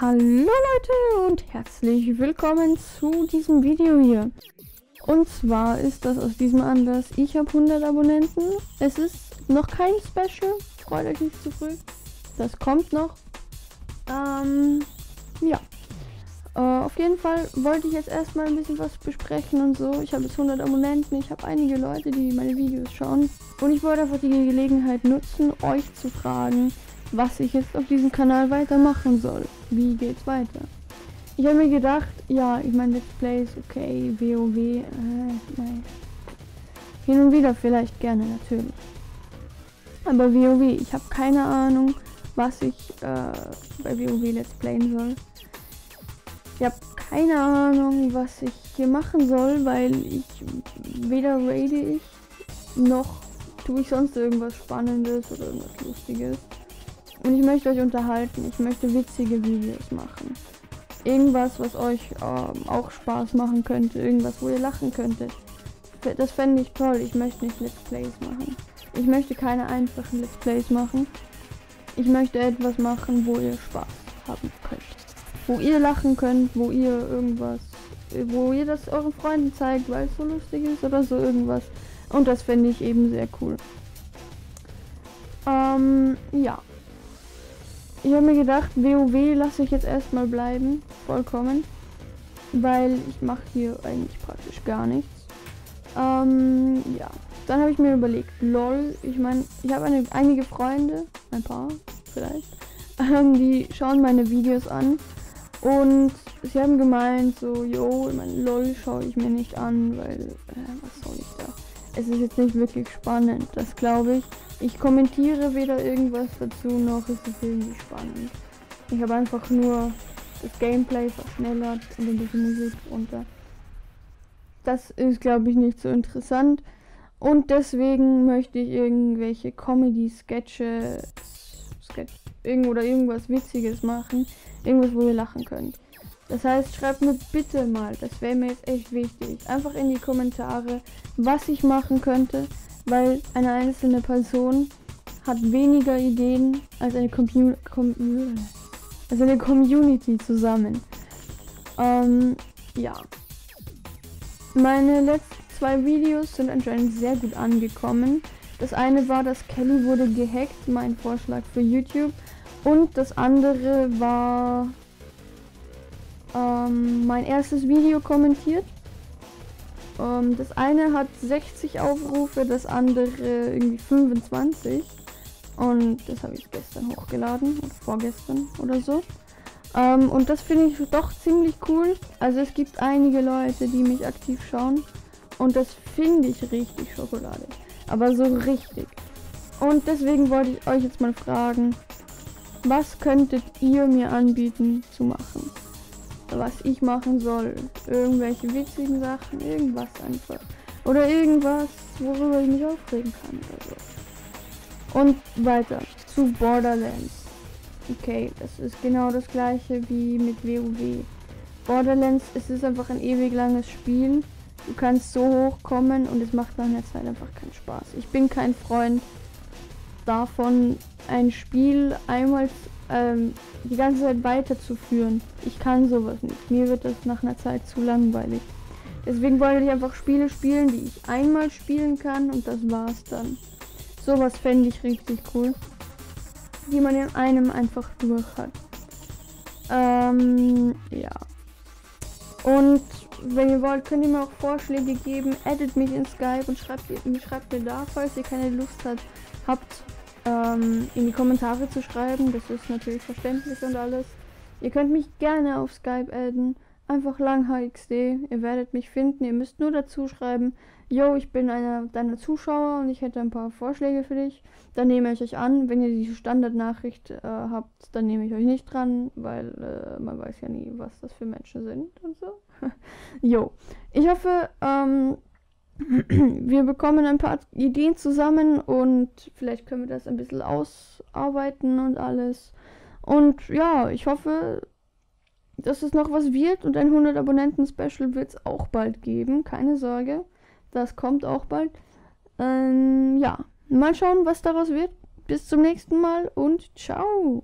Hallo Leute und herzlich willkommen zu diesem Video hier. Und zwar ist das aus diesem Anlass, ich habe 100 Abonnenten. Es ist noch kein Special, freut euch nicht zu früh. Das kommt noch. Ähm, ja. Äh, auf jeden Fall wollte ich jetzt erstmal ein bisschen was besprechen und so. Ich habe jetzt 100 Abonnenten, ich habe einige Leute, die meine Videos schauen. Und ich wollte einfach die Gelegenheit nutzen, euch zu fragen, was ich jetzt auf diesem Kanal weitermachen soll. Wie geht's weiter? Ich habe mir gedacht, ja, ich meine, Let's Plays, okay, WoW, äh, nein. Hin und wieder vielleicht gerne, natürlich. Aber WoW, ich habe keine Ahnung, was ich äh, bei WoW Let's Playen soll. Ich habe keine Ahnung, was ich hier machen soll, weil ich weder raide ich, noch tue ich sonst irgendwas Spannendes oder irgendwas Lustiges. Und ich möchte euch unterhalten. Ich möchte witzige Videos machen. Irgendwas, was euch ähm, auch Spaß machen könnte. Irgendwas, wo ihr lachen könntet. Das fände ich toll. Ich möchte nicht Let's Plays machen. Ich möchte keine einfachen Let's Plays machen. Ich möchte etwas machen, wo ihr Spaß haben könnt. Wo ihr lachen könnt, wo ihr irgendwas, wo ihr das euren Freunden zeigt, weil es so lustig ist oder so irgendwas. Und das fände ich eben sehr cool. Ähm, ja. Ich habe mir gedacht, WoW lasse ich jetzt erstmal bleiben, vollkommen, weil ich mache hier eigentlich praktisch gar nichts. Ähm, ja. Dann habe ich mir überlegt, lol, ich meine, ich habe einige Freunde, ein paar vielleicht, ähm, die schauen meine Videos an und sie haben gemeint, so, yo, ich meine, lol schaue ich mir nicht an, weil, äh, was soll ich da? Es ist jetzt nicht wirklich spannend, das glaube ich. Ich kommentiere weder irgendwas dazu, noch ist es irgendwie spannend. Ich habe einfach nur das Gameplay verschnellert und ein bisschen Musik drunter. Das ist, glaube ich, nicht so interessant. Und deswegen möchte ich irgendwelche Comedy-Sketche Sketch, oder irgendwas Witziges machen. Irgendwas, wo ihr lachen könnt. Das heißt, schreibt mir bitte mal, das wäre mir jetzt echt wichtig, einfach in die Kommentare, was ich machen könnte, weil eine einzelne Person hat weniger Ideen als eine, Compu Com als eine Community zusammen. Ähm, ja. Meine letzten zwei Videos sind anscheinend sehr gut angekommen. Das eine war, dass Kelly wurde gehackt, mein Vorschlag für YouTube. Und das andere war ähm, mein erstes Video kommentiert. Ähm, das eine hat 60 Aufrufe, das andere irgendwie 25. Und das habe ich gestern hochgeladen oder vorgestern oder so. Ähm, und das finde ich doch ziemlich cool. Also es gibt einige Leute, die mich aktiv schauen. Und das finde ich richtig Schokolade. Aber so richtig. Und deswegen wollte ich euch jetzt mal fragen, was könntet ihr mir anbieten zu machen? Was ich machen soll. Irgendwelche witzigen Sachen, irgendwas einfach. Oder irgendwas, worüber ich mich aufregen kann oder so. Und weiter zu Borderlands. Okay, das ist genau das gleiche wie mit WoW. Borderlands, es ist einfach ein ewig langes Spiel. Du kannst so hoch kommen und es macht nach einer Zeit einfach keinen Spaß. Ich bin kein Freund davon, ein Spiel einmal ähm, die ganze Zeit weiterzuführen. Ich kann sowas nicht. Mir wird das nach einer Zeit zu langweilig. Deswegen wollte ich einfach Spiele spielen, die ich einmal spielen kann und das war's dann. Sowas fände ich richtig cool. Die man in einem einfach durch hat. Ähm, ja. Und wenn ihr wollt, könnt ihr mir auch Vorschläge geben. Edit mich in Skype und schreibt, schreibt mir da, falls ihr keine Lust hat, habt, ähm, in die Kommentare zu schreiben. Das ist natürlich verständlich und alles. Ihr könnt mich gerne auf Skype adden. Einfach langhxd. Ihr werdet mich finden. Ihr müsst nur dazu schreiben, yo, ich bin einer deiner Zuschauer und ich hätte ein paar Vorschläge für dich. Dann nehme ich euch an. Wenn ihr die Standardnachricht äh, habt, dann nehme ich euch nicht dran, weil äh, man weiß ja nie, was das für Menschen sind und so. jo. Ich hoffe, ähm, wir bekommen ein paar Ideen zusammen und vielleicht können wir das ein bisschen ausarbeiten und alles. Und ja, ich hoffe, dass es noch was wird und ein 100 Abonnenten Special wird es auch bald geben. Keine Sorge, das kommt auch bald. Ähm, ja, mal schauen, was daraus wird. Bis zum nächsten Mal und ciao.